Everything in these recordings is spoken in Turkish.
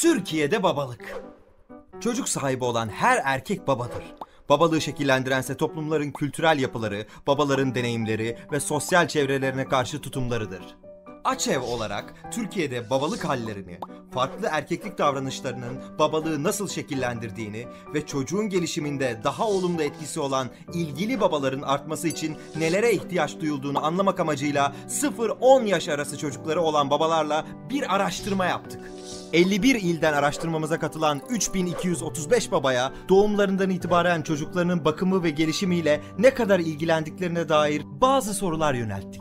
Türkiye'de babalık. Çocuk sahibi olan her erkek babadır. Babalığı şekillendirense toplumların kültürel yapıları, babaların deneyimleri ve sosyal çevrelerine karşı tutumlarıdır. Açev olarak Türkiye'de babalık hallerini, farklı erkeklik davranışlarının babalığı nasıl şekillendirdiğini ve çocuğun gelişiminde daha olumlu etkisi olan ilgili babaların artması için nelere ihtiyaç duyulduğunu anlamak amacıyla 0-10 yaş arası çocukları olan babalarla bir araştırma yaptık. 51 ilden araştırmamıza katılan 3235 babaya doğumlarından itibaren çocuklarının bakımı ve gelişimiyle ne kadar ilgilendiklerine dair bazı sorular yönelttik.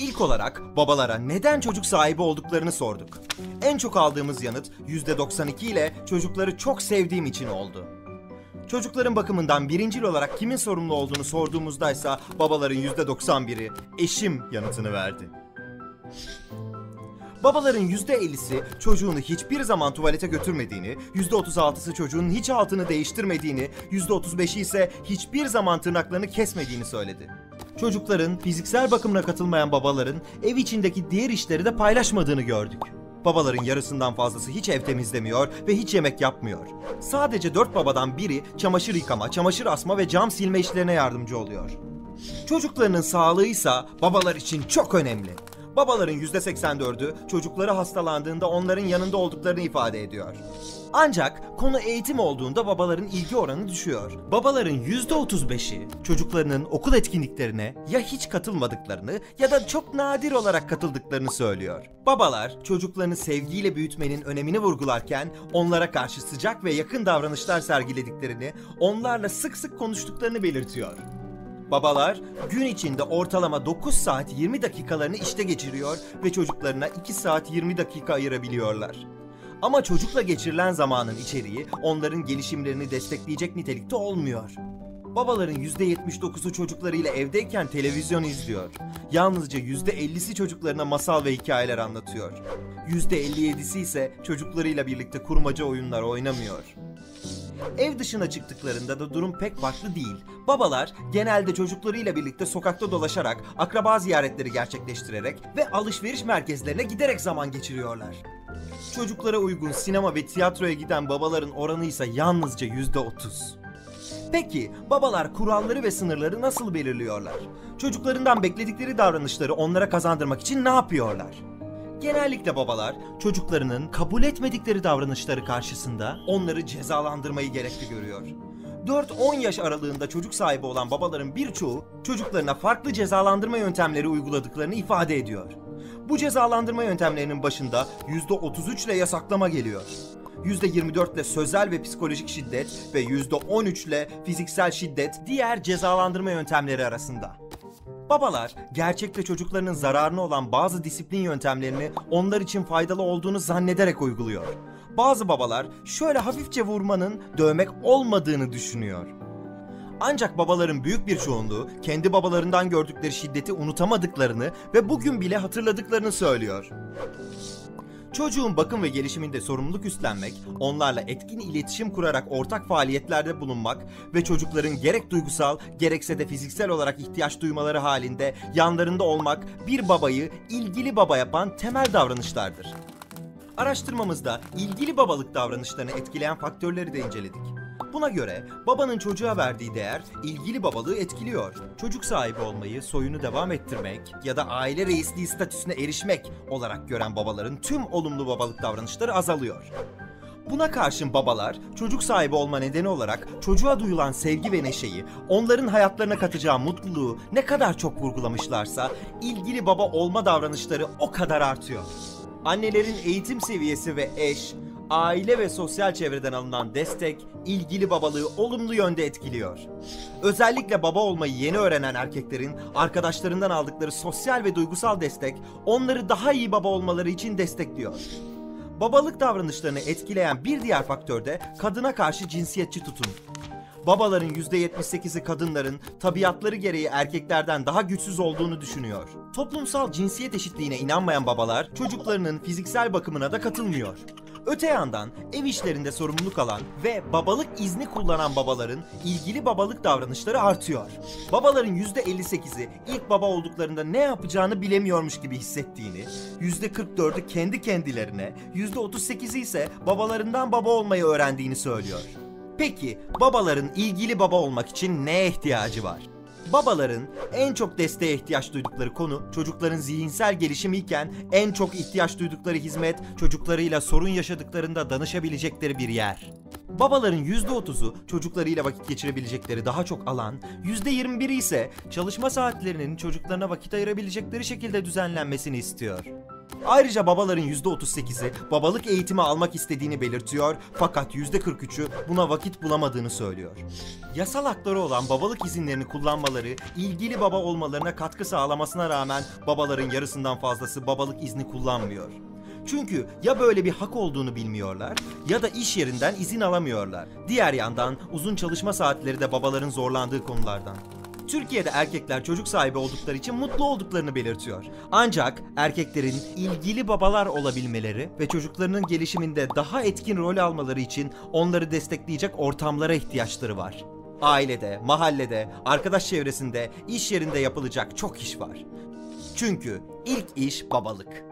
İlk olarak babalara neden çocuk sahibi olduklarını sorduk. En çok aldığımız yanıt %92 ile çocukları çok sevdiğim için oldu. Çocukların bakımından birincil olarak kimin sorumlu olduğunu sorduğumuzda ise babaların %91'i eşim yanıtını verdi. Babaların %50'si çocuğunu hiçbir zaman tuvalete götürmediğini, %36'sı çocuğun hiç altını değiştirmediğini, %35'i ise hiçbir zaman tırnaklarını kesmediğini söyledi. Çocukların fiziksel bakımına katılmayan babaların ev içindeki diğer işleri de paylaşmadığını gördük. Babaların yarısından fazlası hiç ev temizlemiyor ve hiç yemek yapmıyor. Sadece dört babadan biri çamaşır yıkama, çamaşır asma ve cam silme işlerine yardımcı oluyor. Çocuklarının sağlığı ise babalar için çok önemli. Babaların %84'ü çocukları hastalandığında onların yanında olduklarını ifade ediyor. Ancak konu eğitim olduğunda babaların ilgi oranı düşüyor. Babaların %35'i çocuklarının okul etkinliklerine ya hiç katılmadıklarını ya da çok nadir olarak katıldıklarını söylüyor. Babalar çocuklarını sevgiyle büyütmenin önemini vurgularken onlara karşı sıcak ve yakın davranışlar sergilediklerini, onlarla sık sık konuştuklarını belirtiyor. Babalar gün içinde ortalama 9 saat 20 dakikalarını işte geçiriyor ve çocuklarına 2 saat 20 dakika ayırabiliyorlar. Ama çocukla geçirilen zamanın içeriği onların gelişimlerini destekleyecek nitelikte olmuyor. Babaların %79'u çocuklarıyla evdeyken televizyon izliyor. Yalnızca %50'si çocuklarına masal ve hikayeler anlatıyor. %57'si ise çocuklarıyla birlikte kurmaca oyunlar oynamıyor. Ev dışına çıktıklarında da durum pek farklı değil. Babalar genelde çocuklarıyla birlikte sokakta dolaşarak, akraba ziyaretleri gerçekleştirerek ve alışveriş merkezlerine giderek zaman geçiriyorlar. Çocuklara uygun sinema ve tiyatroya giden babaların oranı ise yalnızca %30. Peki babalar kuralları ve sınırları nasıl belirliyorlar? Çocuklarından bekledikleri davranışları onlara kazandırmak için ne yapıyorlar? Genellikle babalar çocuklarının kabul etmedikleri davranışları karşısında onları cezalandırmayı gerekli görüyor. 4-10 yaş aralığında çocuk sahibi olan babaların birçoğu çocuklarına farklı cezalandırma yöntemleri uyguladıklarını ifade ediyor. Bu cezalandırma yöntemlerinin başında %33 ile yasaklama geliyor. %24 ile sözel ve psikolojik şiddet ve %13 ile fiziksel şiddet diğer cezalandırma yöntemleri arasında. Babalar gerçekte çocuklarının zararına olan bazı disiplin yöntemlerini onlar için faydalı olduğunu zannederek uyguluyor. Bazı babalar şöyle hafifçe vurmanın dövmek olmadığını düşünüyor. Ancak babaların büyük bir çoğunluğu kendi babalarından gördükleri şiddeti unutamadıklarını ve bugün bile hatırladıklarını söylüyor. Çocuğun bakım ve gelişiminde sorumluluk üstlenmek, onlarla etkin iletişim kurarak ortak faaliyetlerde bulunmak ve çocukların gerek duygusal gerekse de fiziksel olarak ihtiyaç duymaları halinde yanlarında olmak bir babayı ilgili baba yapan temel davranışlardır. Araştırmamızda ilgili babalık davranışlarını etkileyen faktörleri de inceledik. Buna göre babanın çocuğa verdiği değer ilgili babalığı etkiliyor. Çocuk sahibi olmayı soyunu devam ettirmek ya da aile reisliği statüsüne erişmek olarak gören babaların tüm olumlu babalık davranışları azalıyor. Buna karşın babalar çocuk sahibi olma nedeni olarak çocuğa duyulan sevgi ve neşeyi, onların hayatlarına katacağı mutluluğu ne kadar çok vurgulamışlarsa ilgili baba olma davranışları o kadar artıyor. Annelerin eğitim seviyesi ve eş, aile ve sosyal çevreden alınan destek ilgili babalığı olumlu yönde etkiliyor. Özellikle baba olmayı yeni öğrenen erkeklerin arkadaşlarından aldıkları sosyal ve duygusal destek onları daha iyi baba olmaları için destekliyor. Babalık davranışlarını etkileyen bir diğer faktör de kadına karşı cinsiyetçi tutum. Babaların %78'i kadınların tabiatları gereği erkeklerden daha güçsüz olduğunu düşünüyor. Toplumsal cinsiyet eşitliğine inanmayan babalar çocuklarının fiziksel bakımına da katılmıyor. Öte yandan ev işlerinde sorumluluk alan ve babalık izni kullanan babaların ilgili babalık davranışları artıyor. Babaların %58'i ilk baba olduklarında ne yapacağını bilemiyormuş gibi hissettiğini, %44'ü kendi kendilerine, %38'i ise babalarından baba olmayı öğrendiğini söylüyor. Peki babaların ilgili baba olmak için neye ihtiyacı var? Babaların en çok desteğe ihtiyaç duydukları konu çocukların zihinsel gelişimi iken en çok ihtiyaç duydukları hizmet çocuklarıyla sorun yaşadıklarında danışabilecekleri bir yer. Babaların %30'u çocuklarıyla vakit geçirebilecekleri daha çok alan, %21'i ise çalışma saatlerinin çocuklarına vakit ayırabilecekleri şekilde düzenlenmesini istiyor. Ayrıca babaların %38'i babalık eğitimi almak istediğini belirtiyor fakat %43'ü buna vakit bulamadığını söylüyor. Yasal hakları olan babalık izinlerini kullanmaları ilgili baba olmalarına katkı sağlamasına rağmen babaların yarısından fazlası babalık izni kullanmıyor. Çünkü ya böyle bir hak olduğunu bilmiyorlar ya da iş yerinden izin alamıyorlar. Diğer yandan uzun çalışma saatleri de babaların zorlandığı konulardan. Türkiye'de erkekler çocuk sahibi oldukları için mutlu olduklarını belirtiyor. Ancak erkeklerin ilgili babalar olabilmeleri ve çocuklarının gelişiminde daha etkin rol almaları için onları destekleyecek ortamlara ihtiyaçları var. Ailede, mahallede, arkadaş çevresinde, iş yerinde yapılacak çok iş var. Çünkü ilk iş babalık.